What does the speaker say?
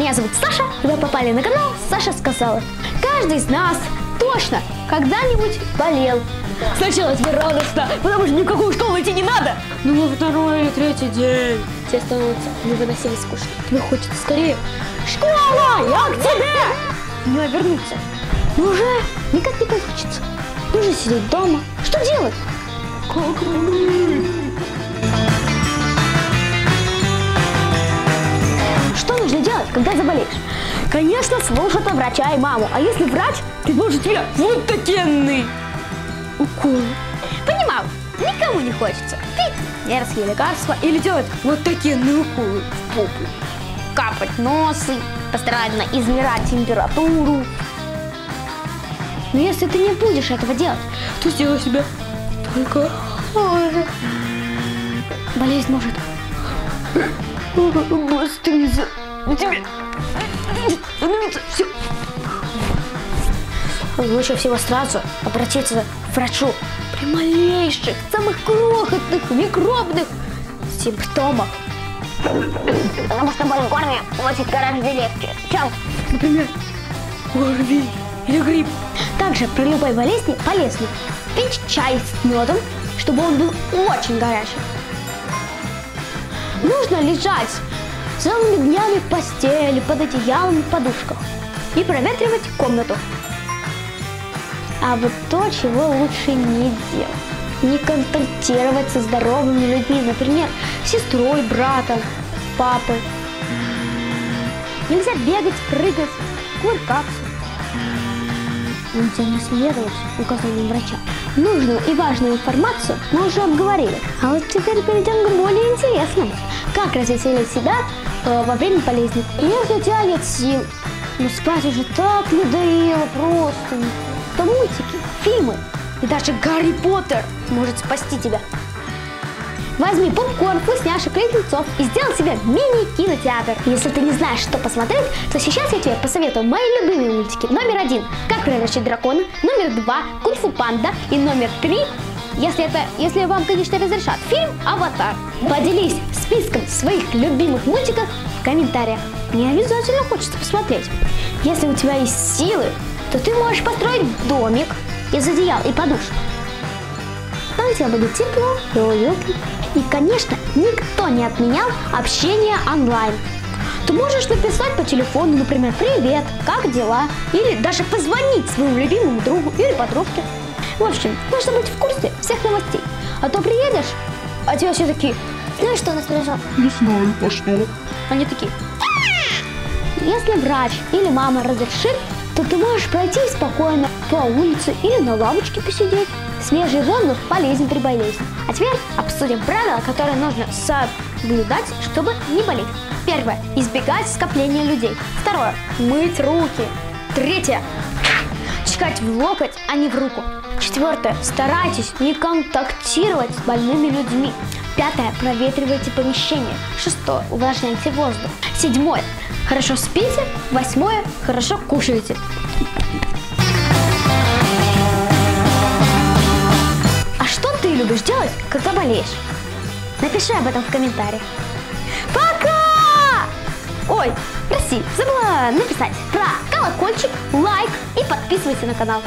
Меня зовут Саша, и вы попали на канал Саша сказала. Каждый из нас точно когда-нибудь болел. Сначала тебе радостно, потому что никакую школу идти не надо. Ну, на второй или третий день. Тебе становится невыносимо скучно. Тебе хочется скорее. Школа, я к тебе! Не вернуться. Но уже никак не получится. Нужно сидеть дома. Что делать? Как мы? Делать, когда заболеешь? Конечно, слушать врача и маму. А если врач предложит тебе Вот такенный. укол? Понимаю, никому не хочется пить мерзкие лекарства Или делать вот такенные уколы в попу. капать носы, постоянно измерять температуру. Но если ты не будешь этого делать, То сделай себе только хуже. Болезнь может быстрее. Тебе становится все. Лучше всего сразу обратиться к врачу при малейших, самых крохотных, микробных симптомах. Потому что боль в горле очень гораздо легче, чем Например, ОРВИ или грипп. Также при любой болезни полезно пить чай с медом, чтобы он был очень горячий. Нужно лежать целыми днями в постели, под одеялом и подушках и проветривать комнату. А вот то, чего лучше не делать. Не контактировать со здоровыми людьми, например, сестрой, братом, папой. Нельзя бегать, прыгать, кувыркаться. Нельзя не следовать указаниям врача. Нужную и важную информацию мы уже обговорили. А вот теперь перейдем к более интересному. Как развеселить себя э, во время болезни. Если у тебя нет сил, но спать уже так надоело просто, то мультики, фильмы и даже Гарри Поттер может спасти тебя. Возьми попкорн, вкусняшек, леденцов и сделай себе мини-кинотеатр. Если ты не знаешь, что посмотреть, то сейчас я тебе посоветую мои любимые мультики. Номер один – Как превращать дракона. Номер два – Кунг-фу панда. И номер три – если, это, если вам, конечно, разрешат, фильм «Аватар». Поделись списком своих любимых мультиков в комментариях. Не обязательно хочется посмотреть. Если у тебя есть силы, то ты можешь построить домик из одеял и подушек. Там тебе будет тепло и уютно. И, конечно, никто не отменял общение онлайн. Ты можешь написать по телефону, например, «Привет, как дела?» Или даже позвонить своему любимому другу или подружке. В общем, нужно быть в курсе всех новостей. А то приедешь, а тебя все такие «Ну и что нас произошло?» Не знаю, а что? Они такие Если врач или мама разрешит, то ты можешь пройти спокойно по улице или на лавочке посидеть. Свежий воздух полезен при болезни. А теперь обсудим правила, которые нужно соблюдать, чтобы не болеть. Первое. Избегать скопления людей. Второе. Мыть руки. Третье. Чихать в локоть, а не в руку. Четвертое. Старайтесь не контактировать с больными людьми. Пятое. Проветривайте помещение. Шестое. Увлажняйте воздух. Седьмое. Хорошо спите. Восьмое. Хорошо кушайте. А что ты любишь делать, когда болеешь? Напиши об этом в комментариях. Ой, прости, забыла написать про колокольчик, лайк и подписывайся на канал.